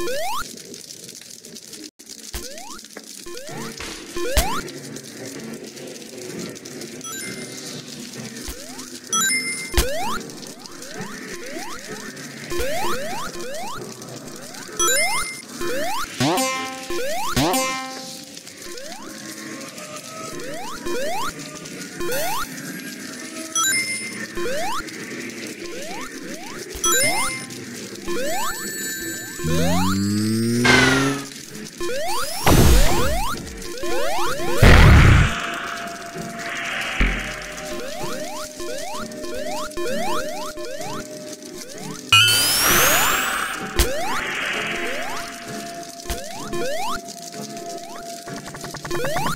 Woo! Woo! What?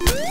You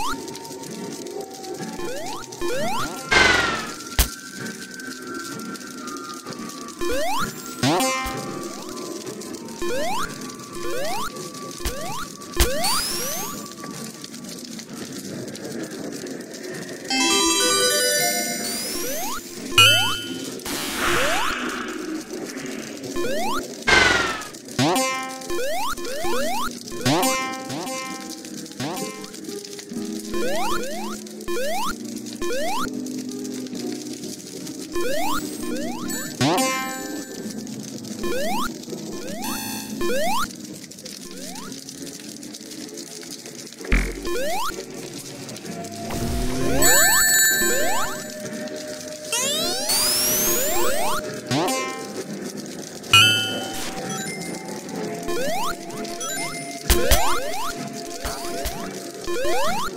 What?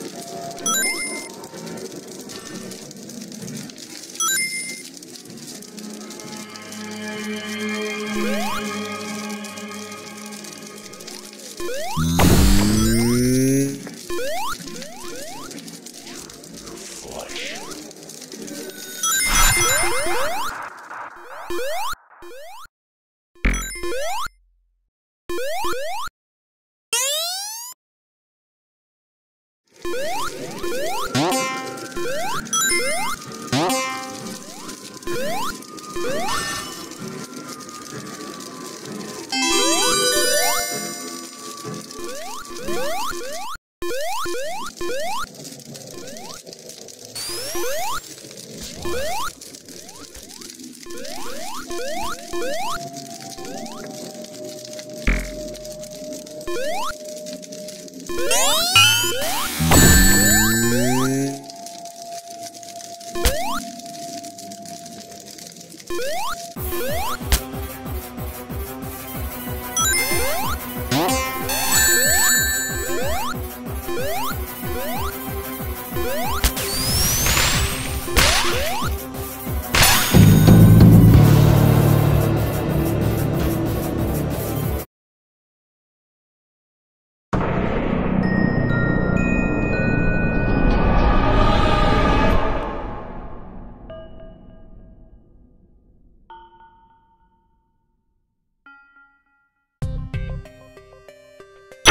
Huh?